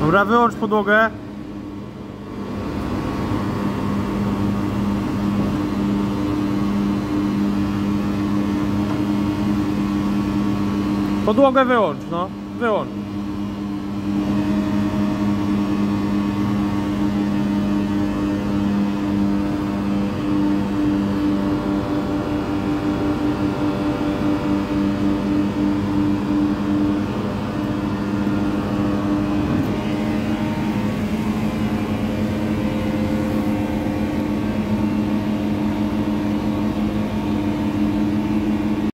Dobra, wyłącz podłogę. Podłogę wyłącz, no. Wyłącz.